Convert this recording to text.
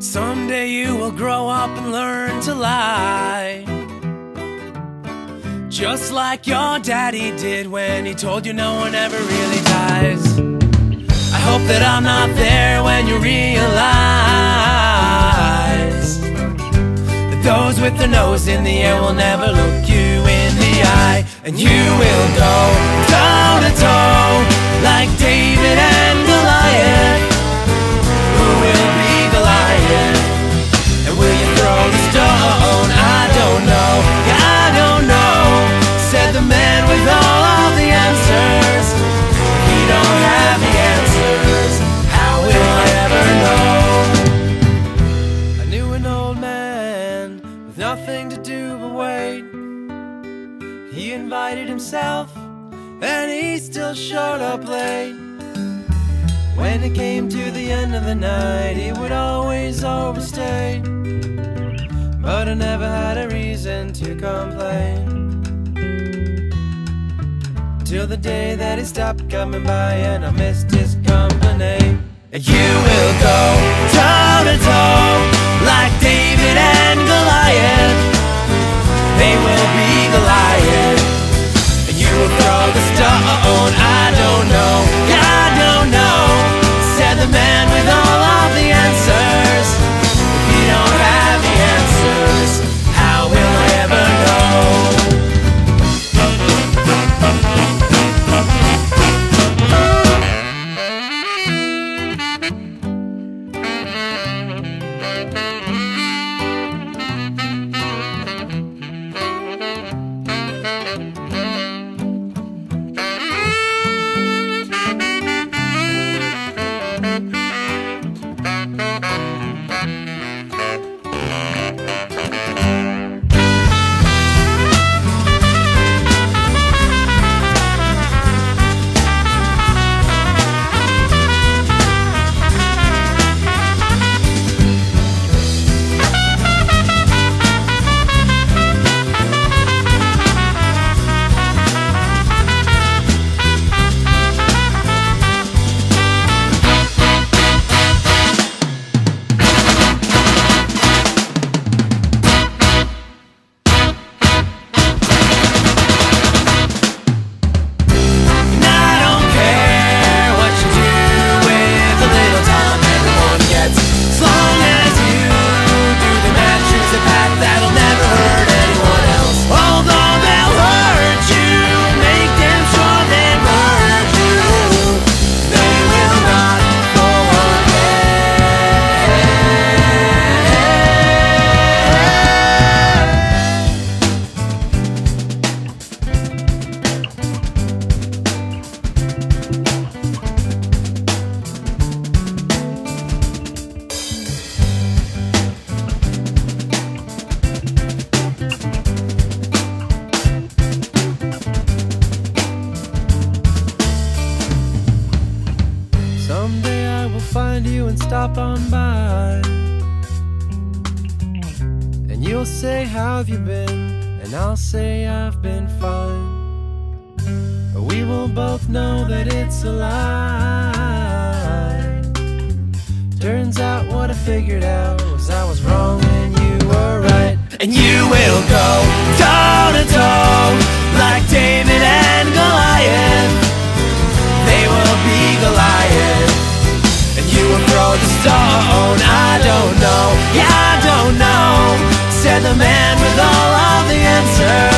Someday you will grow up and learn to lie. Just like your daddy did when he told you no one ever really dies. I hope that I'm not there when you realize that those with their nose in the air will never look you in the eye, and you will go toe to toe wait. He invited himself, and he still showed up late. When it came to the end of the night, he would always overstay. But I never had a reason to complain. Till the day that he stopped coming by and I missed his company. You will go will find you and stop on by. And you'll say, How have you been? And I'll say, I've been fine. But we will both know that it's a lie. Turns out what I figured out was I was wrong and you were right. And you will go stone I don't know, yeah I don't know. Said the man with all of the answers.